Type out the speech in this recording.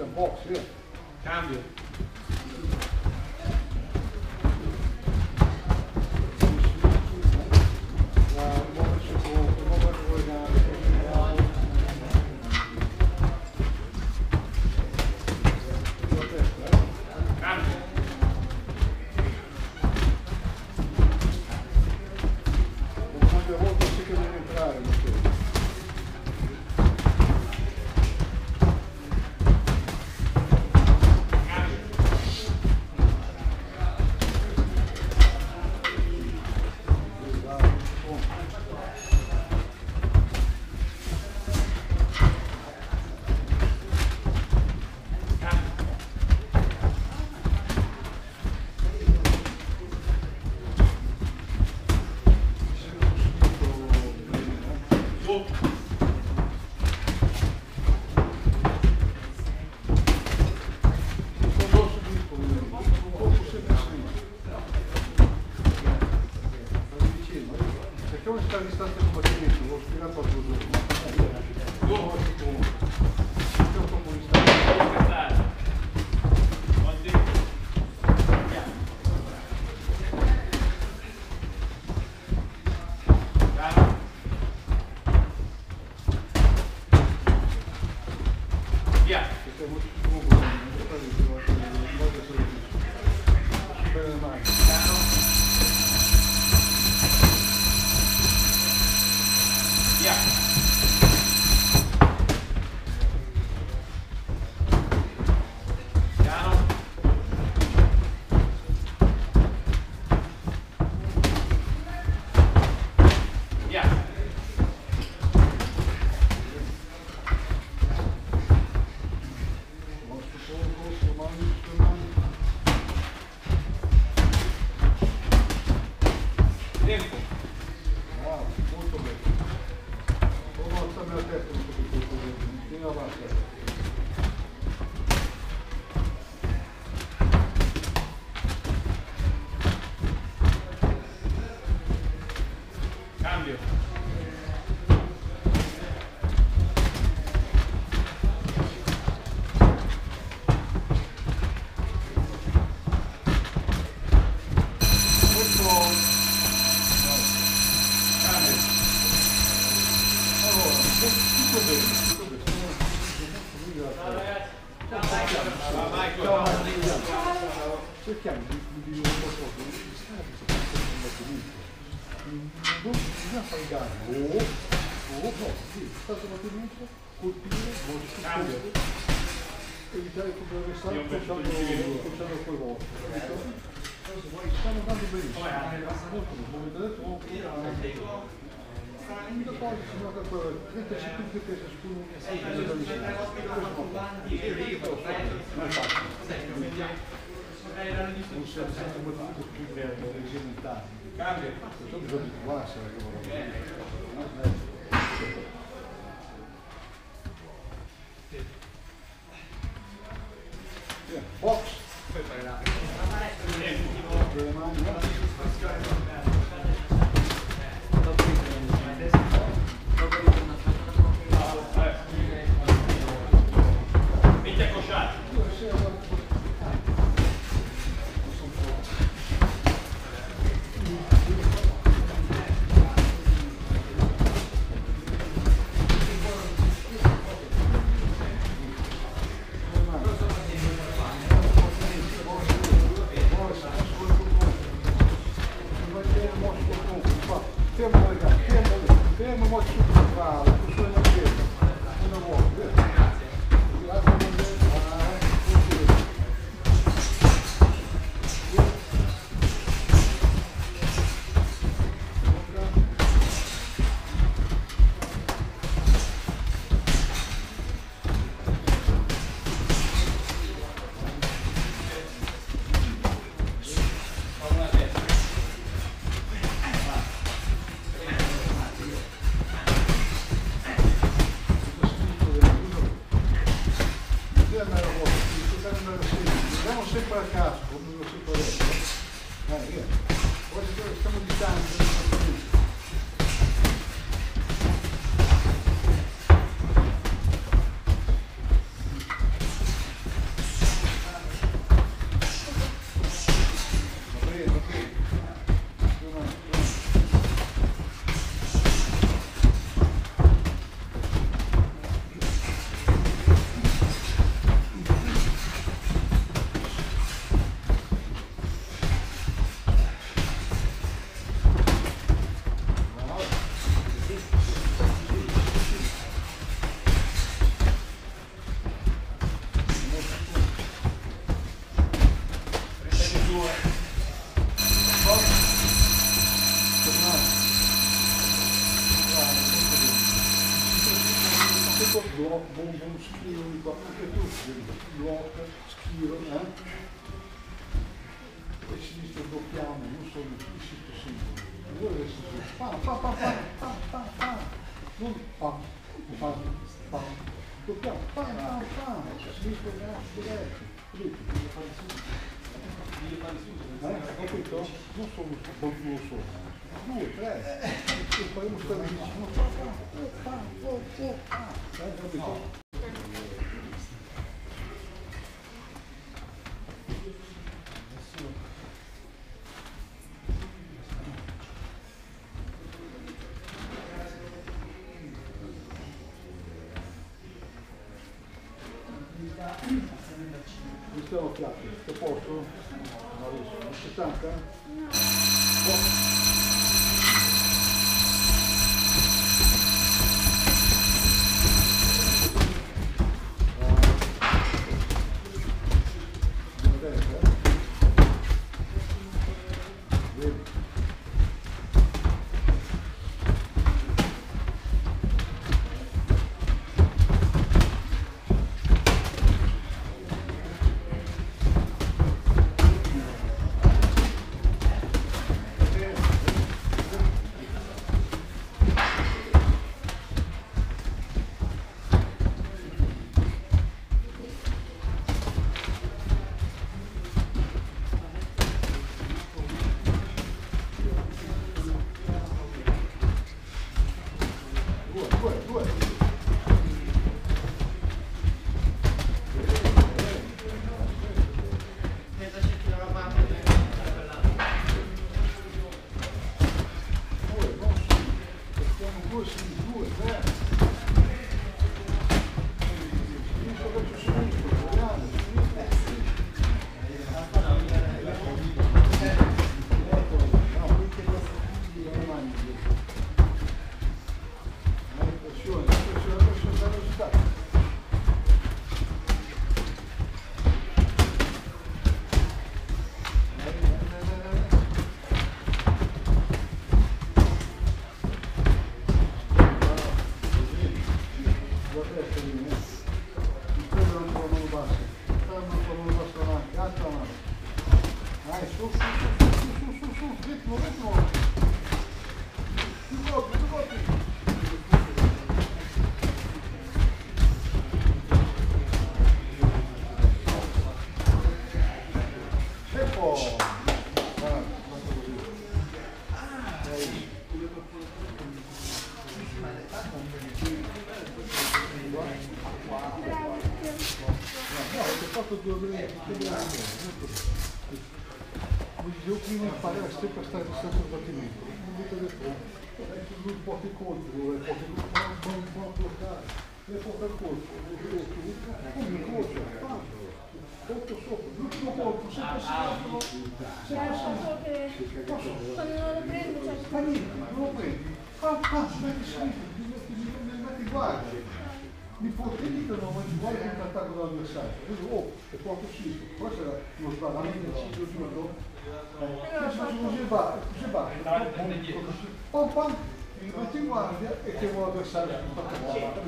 some box here. Cambio. book. Ya. cerchiamo di, di dire un po' sopra, il sistema che si può essere combattuto. Non bisogna fare danno, o, o no, sì, fare combattimento, colpire, modificare, evitare il controversario facendo poi volta. Stanno andando benissimo, molto bene, come detto, non siamo sempre molto più belli, regimentato. Cambia. Sono bisogno di quasi, Box! Poi fai la... La maestra... Le mani... você para cá, vamos você para cá. Aí, ó. Hoje estamos de tarde, estamos bom, bom, schiro, di qua, anche tu, blocco, schiro, eh? E sinistro doppiamo, non solo il sinistro singolo. Allora adesso pa, pa, pa, pa, pa, pa, pa, non pa, pa, pa, doppiamo, pa, pa, pa, sinistro, destra, destra, vedete, devo fare subito. Eh, capito? Non solo uno solo, due, tre, poi uno sta vicino, pa, pa, pa, pa, pa, eh, capito? Mi stiamo piatti, sto posto? Maurizio, non si stanca? Vedi? Fatto due ore grandi. Io prima imparare sempre a stare di sempre battimento. Non mi lui pochi colpi, vuole pochi colpi, non può bloccare. E poco colpo, come colpo, sotto sopra, l'ultimo colpo, sinistro, sempre sinistro. Posso? Quando lo prendo, cioè, Fa niente, non lo prendi. Fa, fa, metti ti metti guardia. mi potete da non mangiare un attacco dall'avversario? Oh, è poco uscito, forse era uno vai del giocatore. Eh, sono così basso, così basso, pom pom, il metti in guardia e che vuole avversario su tutta la volta.